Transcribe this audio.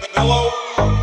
Hello.